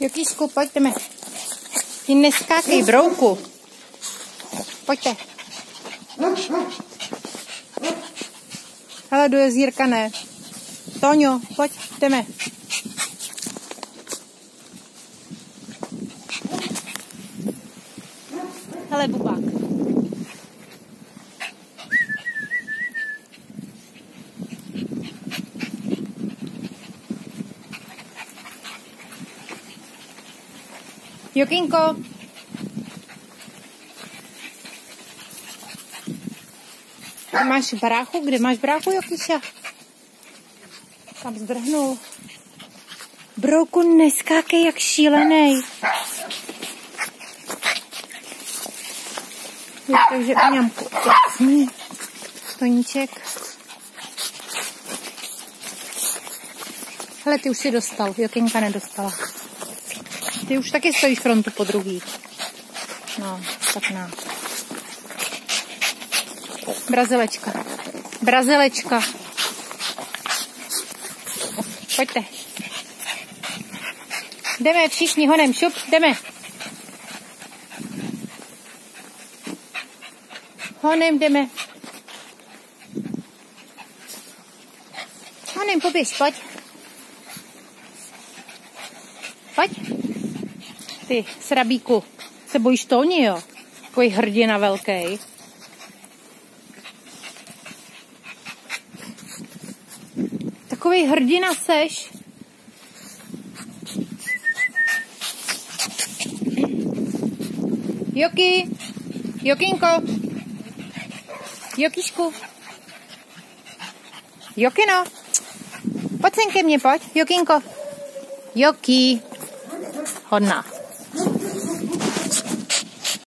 Jokýsku, pojďme. Ty neskákej, brouku. Pojďte. Hele, do jezírka ne. Toňo, pojď, jdeme. Hele, bubák. Jokinko. Kde máš bráchu? Kde máš bráchu, Jokíša? Tam zdrhnul. Brouku, neskákej jak šílený. Takže uňamku. Jasný. Toníček. Hele, ty už si dostal. Jokinka nedostala. Ty už taky stojíš frontu po druhý. No, tak na. Brazilečka. Brazilečka. Pojďte. Jdeme všichni honem, šup, jdeme. Honem jdeme. Honem poběž, pojď. Pojď. Ty, srabíku, se bojíš Tony, jo? Takový hrdina velký. Takový hrdina seš. Joky, Jokinko, Jokišku, Jokino, pojď sem ke mně, pojď, Jokinko, Joky, hodná.